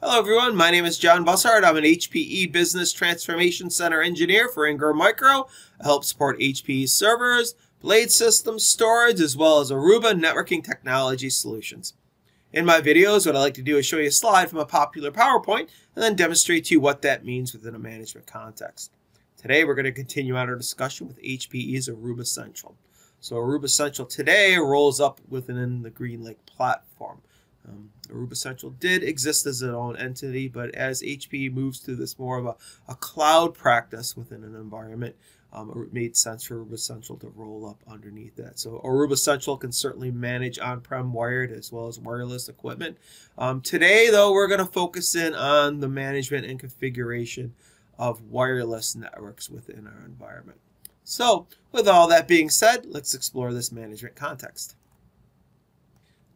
Hello everyone, my name is Jon Busshart. I'm an HPE Business Transformation Center engineer for Ingram Micro. I help support HPE servers, blade systems, storage, as well as Aruba networking technology solutions. In my videos, what I like to do is show you a slide from a popular PowerPoint and then demonstrate to you what that means within a management context. Today, we're going to continue on our discussion with HPE's Aruba Central. So Aruba Central today rolls up within the GreenLake platform. Um, Aruba Central did exist as its own entity, but as HP moves to this more of a, a cloud practice within an environment, um, it made sense for Aruba Central to roll up underneath that. So Aruba Central can certainly manage on-prem wired as well as wireless equipment. Um, today, though, we're going to focus in on the management and configuration of wireless networks within our environment. So with all that being said, let's explore this management context.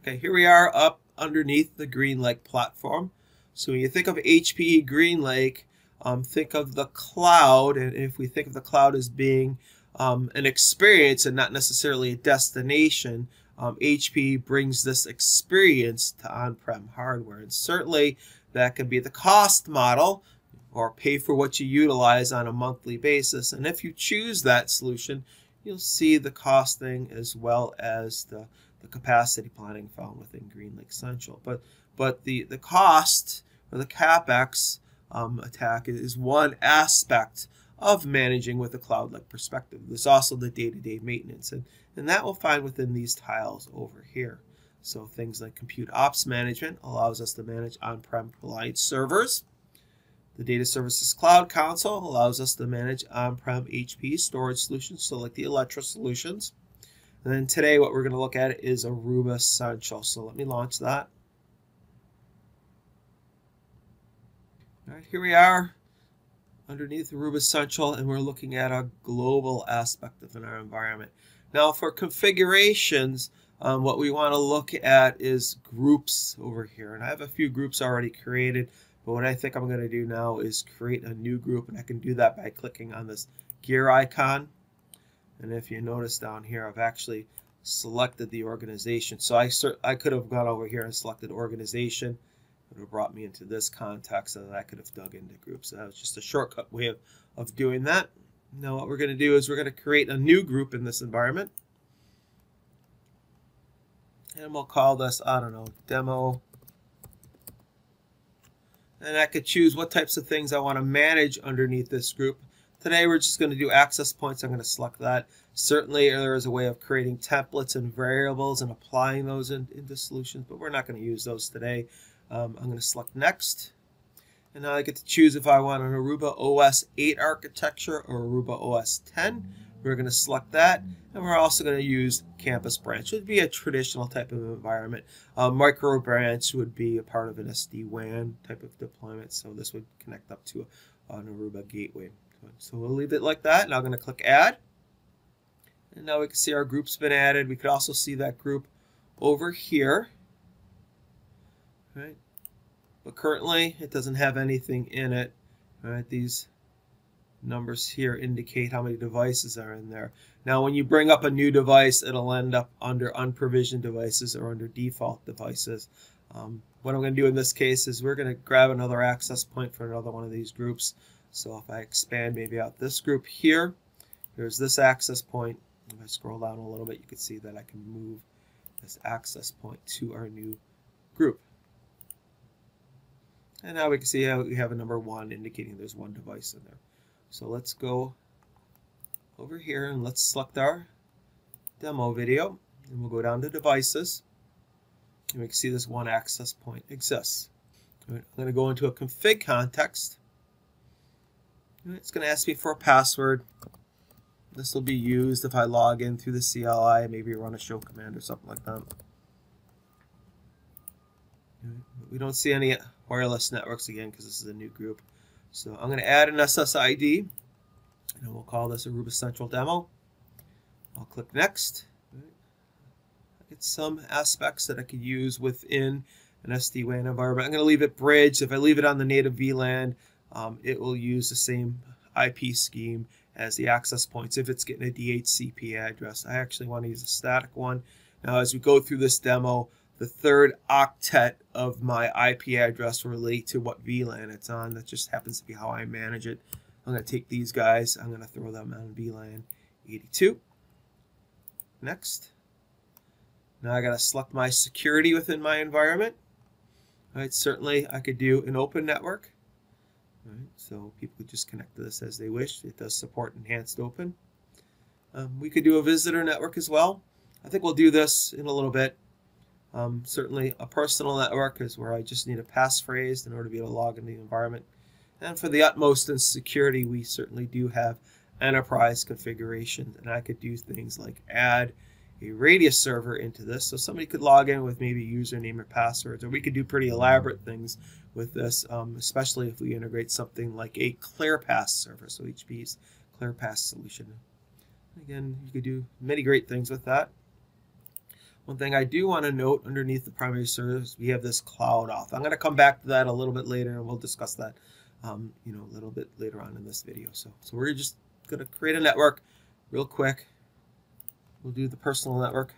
Okay, here we are up underneath the GreenLake platform. So when you think of HPE GreenLake, um, think of the cloud, and if we think of the cloud as being um, an experience and not necessarily a destination, um, HPE brings this experience to on-prem hardware. And certainly that could be the cost model or pay for what you utilize on a monthly basis. And if you choose that solution, you'll see the costing as well as the the capacity planning found within GreenLake Central. But but the the cost or the capex um, attack is one aspect of managing with a cloud-like perspective. There's also the day-to-day maintenance, and, and that we'll find within these tiles over here. So things like compute ops management allows us to manage on-prem client servers. The Data Services Cloud Console allows us to manage on-prem HP storage solutions, so like the Alletra solutions. And then today what we're going to look at is Aruba Central. So let me launch that. All right, here we are underneath Aruba Central and we're looking at a global aspect of our environment. Now for configurations, um, what we want to look at is groups over here. And I have a few groups already created, but what I think I'm going to do now is create a new group and I can do that by clicking on this gear icon and if you notice down here, I've actually selected the organization. So I, I could have gone over here and selected organization. It would have brought me into this context and I could have dug into groups. So that was just a shortcut way of, of doing that. Now what we're going to do is we're going to create a new group in this environment. And we'll call this, I don't know, demo. And I could choose what types of things I want to manage underneath this group. Today we're just going to do access points. I'm going to select that. Certainly there is a way of creating templates and variables and applying those in, into solutions, but we're not going to use those today. Um, I'm going to select next. And now I get to choose if I want an Aruba OS 8 architecture or Aruba OS 10. We're going to select that. And we're also going to use Campus Branch. It would be a traditional type of environment. Micro Branch would be a part of an SD-WAN type of deployment. So this would connect up to an Aruba gateway. So we'll leave it like that. Now I'm going to click add. And now we can see our group's been added. We could also see that group over here. Right. But currently it doesn't have anything in it. Right. These numbers here indicate how many devices are in there. Now when you bring up a new device, it'll end up under unprovisioned devices or under default devices. Um, what I'm going to do in this case is we're going to grab another access point for another one of these groups. So if I expand maybe out this group here, there's this access point. If I scroll down a little bit, you can see that I can move this access point to our new group. And now we can see how we have a number one indicating there's one device in there. So let's go over here and let's select our demo video. And we'll go down to devices. And we can see this one access point exists. I'm going to go into a config context. It's going to ask me for a password. This will be used if I log in through the CLI, maybe run a show command or something like that. We don't see any wireless networks again because this is a new group. So I'm going to add an SSID, and we'll call this Aruba Central Demo. I'll click Next. I get some aspects that I could use within an SD-WAN environment. I'm going to leave it bridged. If I leave it on the native VLAN, um, it will use the same IP scheme as the access points if it's getting a DHCP address. I actually want to use a static one. Now as we go through this demo, the third octet of my IP address will relate to what VLAN it's on. That just happens to be how I manage it. I'm going to take these guys, I'm going to throw them on VLAN 82. Next. Now I got to select my security within my environment. All right, certainly I could do an open network. Right, so people could just connect to this as they wish. It does support enhanced open. Um, we could do a visitor network as well. I think we'll do this in a little bit. Um, certainly a personal network is where I just need a passphrase in order to be able to log into the environment. And for the utmost in security, we certainly do have enterprise configurations. And I could do things like add a radius server into this. So somebody could log in with maybe username or passwords, or we could do pretty elaborate things with this, um, especially if we integrate something like a ClearPass server. So HP's ClearPass solution. Again, you could do many great things with that. One thing I do want to note underneath the primary service, we have this cloud auth. I'm going to come back to that a little bit later, and we'll discuss that, um, you know, a little bit later on in this video. So, so we're just going to create a network real quick. We'll do the personal network.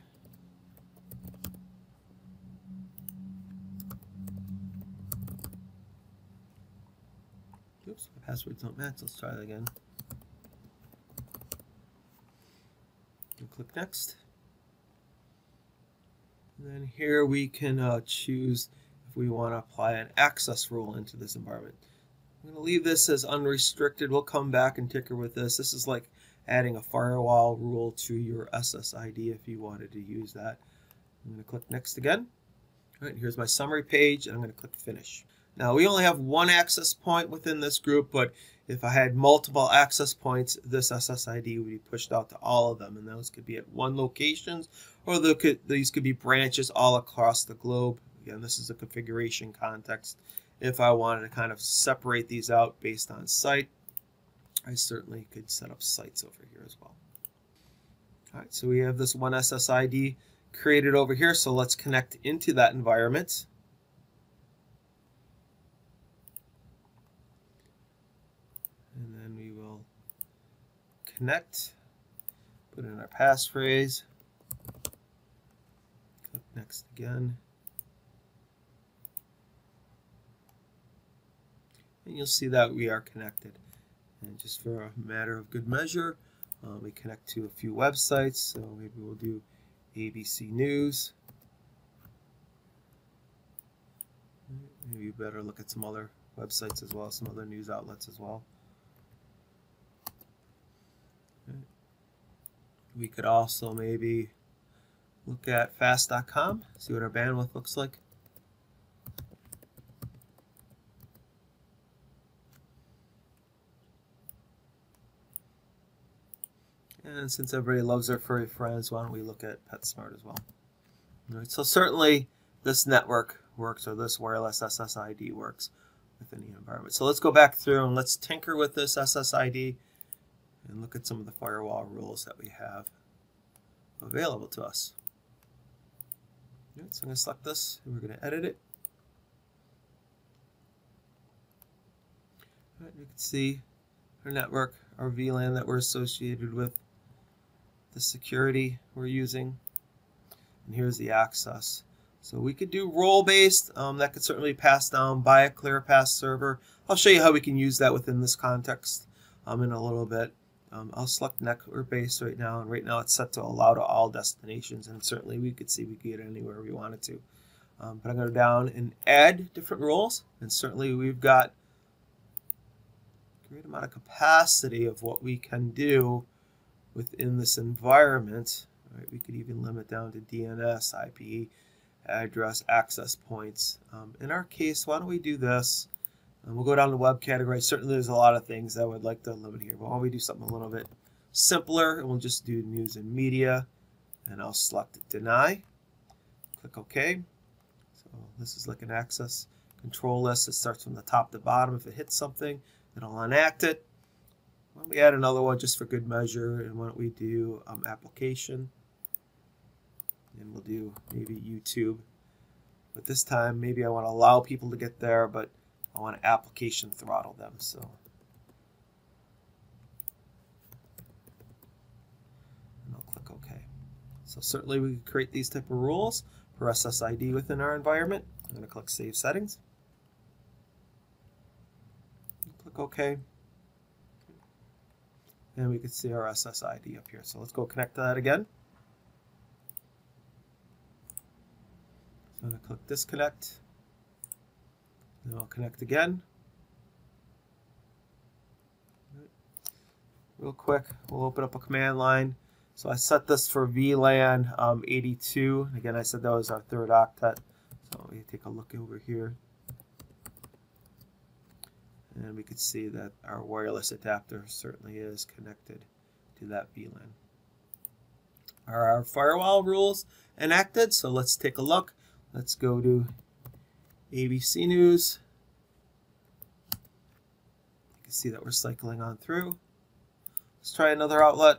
Passwords don't match. Let's try that again. And click next. And then here we can uh, choose if we want to apply an access rule into this environment. I'm going to leave this as unrestricted. We'll come back and tinker with this. This is like adding a firewall rule to your SSID if you wanted to use that. I'm going to click next again. All right, here's my summary page, and I'm going to click finish. Now we only have one access point within this group, but if I had multiple access points, this SSID would be pushed out to all of them, and those could be at one location, or could, these could be branches all across the globe. Again, this is a configuration context. If I wanted to kind of separate these out based on site, I certainly could set up sites over here as well. All right, so we have this one SSID created over here, so let's connect into that environment. Connect, put in our passphrase, click next again. And you'll see that we are connected. And just for a matter of good measure, uh, we connect to a few websites. So maybe we'll do ABC News. Maybe you better look at some other websites as well, some other news outlets as well. We could also maybe look at fast.com, see what our bandwidth looks like. And since everybody loves their furry friends, why don't we look at PetSmart as well? All right, so certainly this network works or this wireless SSID works within the environment. So let's go back through and let's tinker with this SSID and look at some of the firewall rules that we have available to us. Right, so I'm going to select this and we're going to edit it. Right, you can see our network, our VLAN that we're associated with, the security we're using, and here's the access. So we could do role-based. Um, that could certainly pass down by a ClearPass server. I'll show you how we can use that within this context um, in a little bit. Um, I'll select network base right now, and right now it's set to allow to all destinations, and certainly we could see we could get anywhere we wanted to. Um, but I'm going to go down and add different rules, and certainly we've got a great amount of capacity of what we can do within this environment. Right, we could even limit down to DNS, IP address, access points. Um, in our case, why don't we do this? And we'll go down to web category. Certainly there's a lot of things that I would like to limit here, but why don't we do something a little bit simpler and we'll just do news and media and I'll select deny. Click OK. So this is like an access control list. It starts from the top to bottom. If it hits something, it'll unact it. Why don't we add another one just for good measure and why don't we do um, application and we'll do maybe YouTube. But this time maybe I want to allow people to get there but I want to application throttle them. So and I'll click OK. So certainly we can create these type of rules. for SSID within our environment. I'm going to click Save Settings. Click OK. And we can see our SSID up here. So let's go connect to that again. So I'm going to click Disconnect. Then I'll connect again. Real quick, we'll open up a command line. So I set this for VLAN um, 82. Again, I said that was our third octet. So we take a look over here. And we can see that our wireless adapter certainly is connected to that VLAN. Are our firewall rules enacted? So let's take a look. Let's go to ABC News. You can see that we're cycling on through. Let's try another outlet.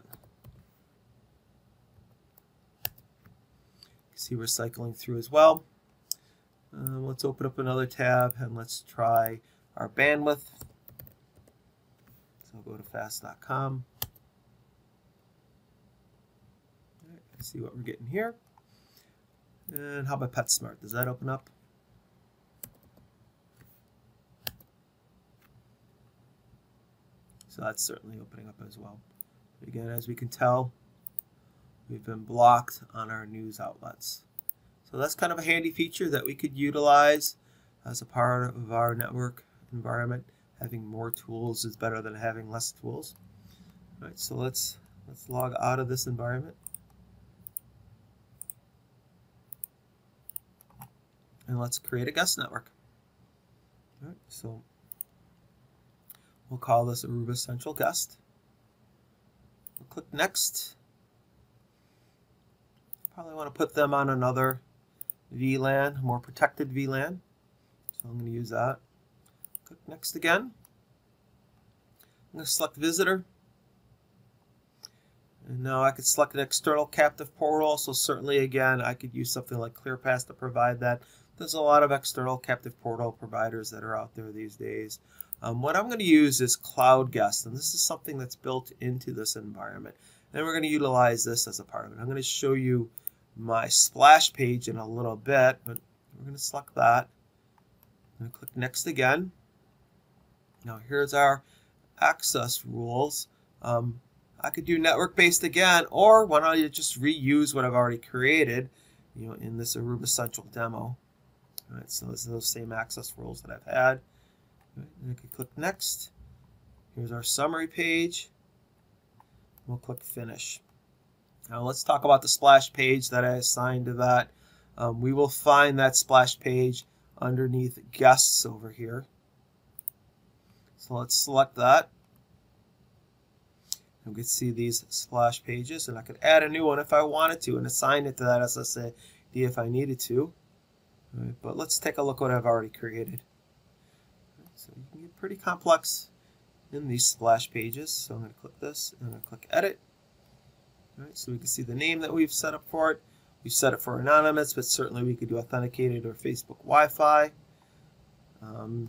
see we're cycling through as well. Um, let's open up another tab and let's try our bandwidth. So go to fast.com. Right, see what we're getting here. And how about PetSmart? Does that open up? So that's certainly opening up as well. Again, as we can tell, we've been blocked on our news outlets. So that's kind of a handy feature that we could utilize as a part of our network environment. Having more tools is better than having less tools. All right, so let's let's log out of this environment. And let's create a guest network. All right, so We'll call this Aruba Central Guest. We'll click Next. Probably want to put them on another VLAN, more protected VLAN. So I'm going to use that. Click Next again. I'm going to select Visitor. And now I could select an external captive portal, so certainly again I could use something like ClearPass to provide that. There's a lot of external captive portal providers that are out there these days. Um, what I'm going to use is Cloud Guest, and this is something that's built into this environment. And we're going to utilize this as a part of it. I'm going to show you my splash page in a little bit, but we're going to select that. I'm going to click Next again. Now here's our access rules. Um, I could do network-based again, or why don't you just reuse what I've already created you know, in this Aruba Central demo. All right, so those are those same access rules that I've had. And I can click Next. Here's our summary page. We'll click Finish. Now let's talk about the splash page that I assigned to that. Um, we will find that splash page underneath guests over here. So let's select that. And we can see these splash pages and I could add a new one if I wanted to and assign it to that SSID if I needed to. But let's take a look what I've already created. So you can get pretty complex in these splash pages. So I'm going to click this and I'm going to click edit. All right, so we can see the name that we've set up for it. We've set it for anonymous, but certainly we could do authenticated or Facebook Wi-Fi. Um,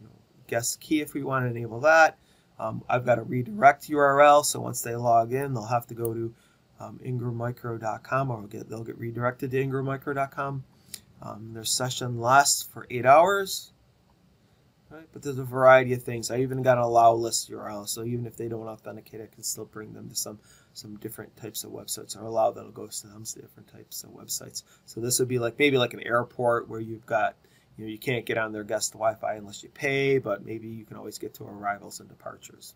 you know, guest key if we want to enable that. Um, I've got a redirect URL, so once they log in, they'll have to go to um, ingrammicro.com or get, they'll get redirected to ingrammicro.com. Um, their session lasts for eight hours. Right? But there's a variety of things. I even got an allow list URL, so even if they don't authenticate, I can still bring them to some some different types of websites, or allow to go to some different types of websites. So this would be like maybe like an airport where you've got, you know, you can't get on their guest Wi-Fi unless you pay, but maybe you can always get to arrivals and departures.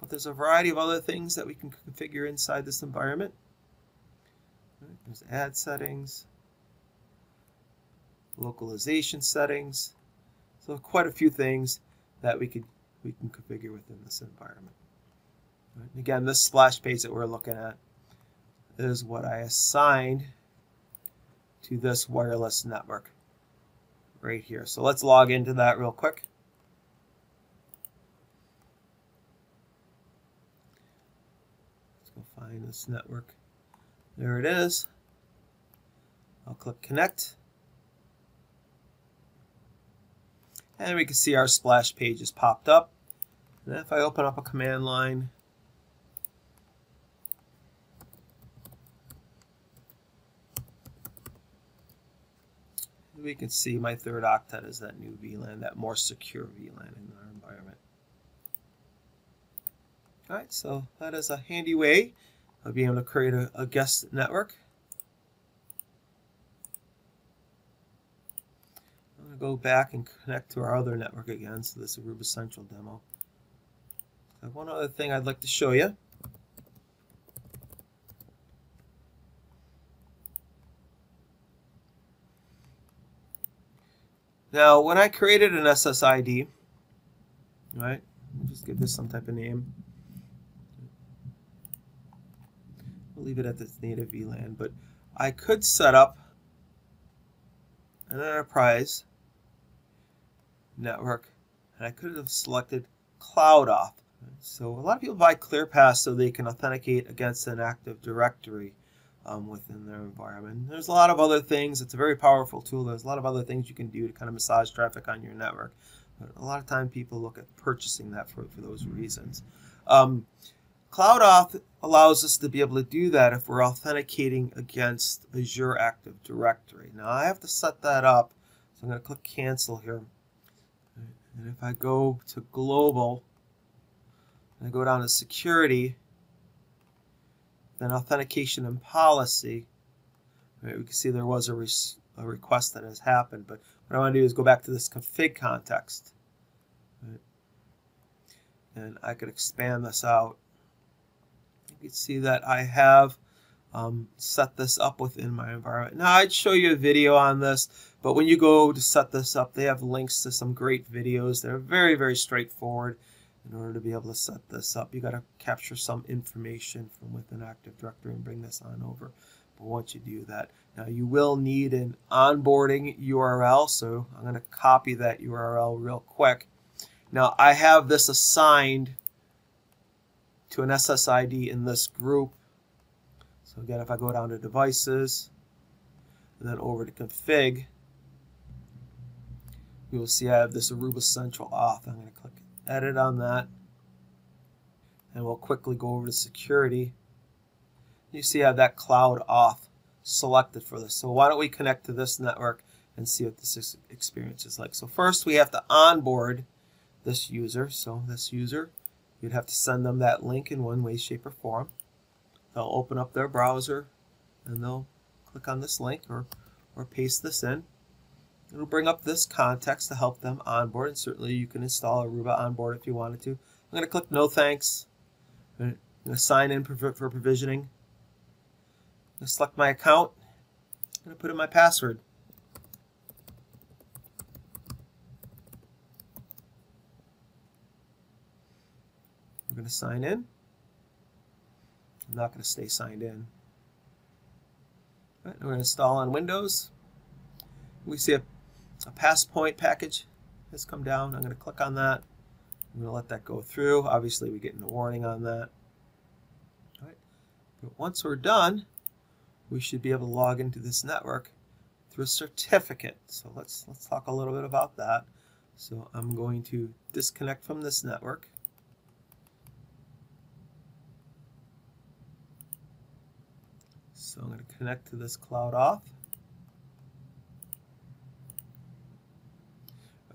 But there's a variety of other things that we can configure inside this environment. There's ad settings, localization settings, so quite a few things that we could we can configure within this environment. Right. Again, this splash page that we're looking at is what I assigned to this wireless network right here. So let's log into that real quick. Let's go find this network. There it is. I'll click connect. And we can see our splash page has popped up. And if I open up a command line, we can see my third octet is that new VLAN, that more secure VLAN in our environment. All right, so that is a handy way of being able to create a, a guest network. I'm going to go back and connect to our other network again, so this is Aruba Central demo. So one other thing I'd like to show you. Now, when I created an SSID, right, just give this some type of name. We'll leave it at this native VLAN, but I could set up an enterprise network, and I could have selected cloud auth. So a lot of people buy ClearPass so they can authenticate against an Active Directory um, within their environment. There's a lot of other things. It's a very powerful tool. There's a lot of other things you can do to kind of massage traffic on your network. But a lot of time people look at purchasing that for, for those reasons. Um, CloudAuth allows us to be able to do that if we're authenticating against Azure Active Directory. Now I have to set that up, so I'm going to click cancel here. And if I go to global, and I go down to security, then authentication and policy, right, we can see there was a, a, request that has happened. But what I want to do is go back to this config context. Right? And I could expand this out. You can see that I have um, set this up within my environment. Now, I'd show you a video on this, but when you go to set this up, they have links to some great videos. They're very, very straightforward in order to be able to set this up, you got to capture some information from within Active Directory and bring this on over. But once you do that, now you will need an onboarding URL, so I'm going to copy that URL real quick. Now I have this assigned to an SSID in this group. So again, if I go down to devices, and then over to config, you will see I have this Aruba Central Auth. I'm going to click edit on that. And we'll quickly go over to security. You see I have that cloud auth selected for this. So why don't we connect to this network and see what this experience is like. So first we have to onboard this user. So this user, you'd have to send them that link in one way, shape, or form. They'll open up their browser and they'll click on this link or, or paste this in. It'll bring up this context to help them onboard. And certainly you can install Aruba onboard if you wanted to. I'm going to click no thanks. I'm going to sign in for, provisioning. I'm going to select my account. I'm going to put in my password. I'm going to sign in. I'm not going to stay signed in. All right, we're going to install on Windows. We see a a PassPoint package has come down. I'm going to click on that. I'm going to let that go through. Obviously, we get a warning on that. All right. But once we're done, we should be able to log into this network through a certificate. So let's let's talk a little bit about that. So I'm going to disconnect from this network. So I'm going to connect to this cloud auth.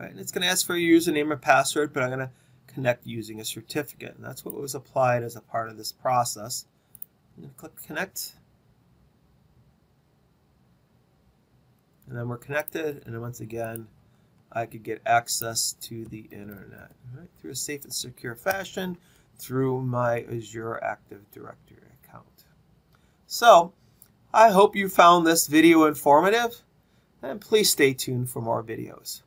Right? And it's going to ask for your username or password, but I'm going to connect using a certificate. And that's what was applied as a part of this process. I'm going to click connect. And then we're connected, and then once again, I could get access to the internet right, through a safe and secure fashion through my Azure Active Directory account. So, I hope you found this video informative, and please stay tuned for more videos.